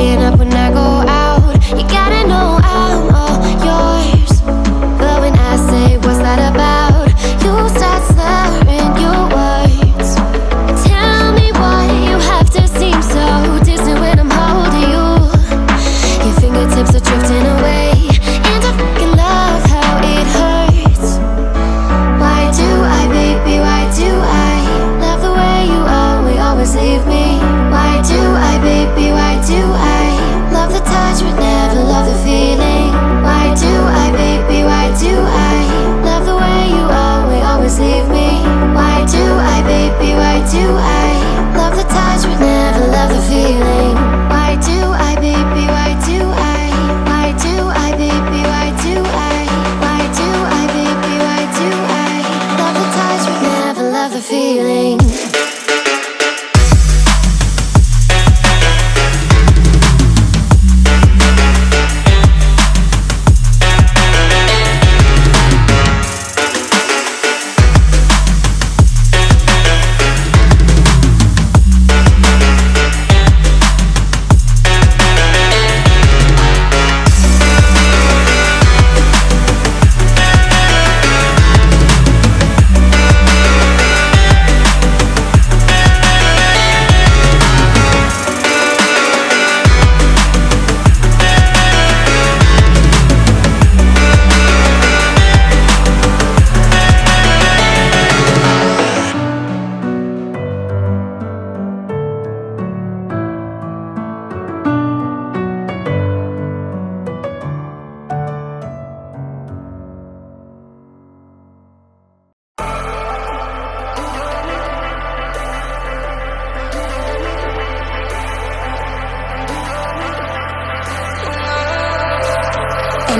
staying up when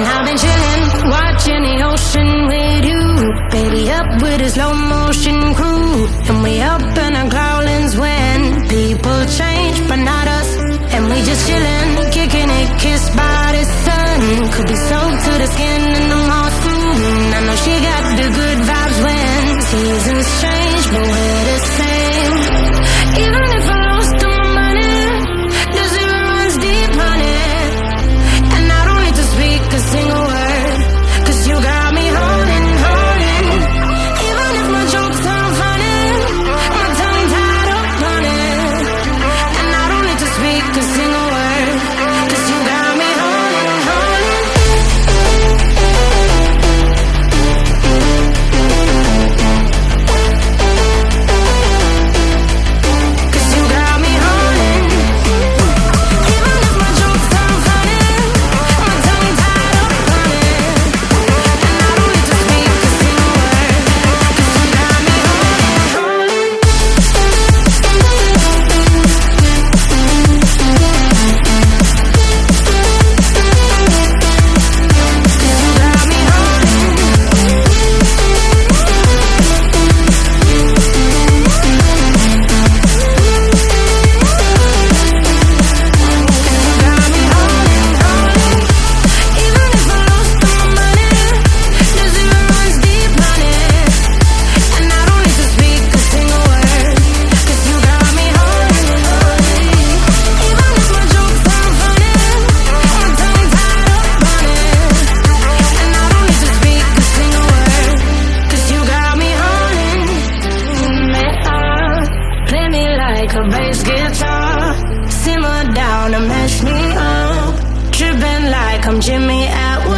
And I've been chilling, watching the ocean with you. Baby, up with a slow motion crew. And we up in our growlings when people change, but not us. And we just chilling, kicking it, kissed by the sun. Could be soaked to the skin in the mushroom. all. I know she got a bass guitar. Simmer down and mash me up. Tripping like I'm Jimmy Atwood.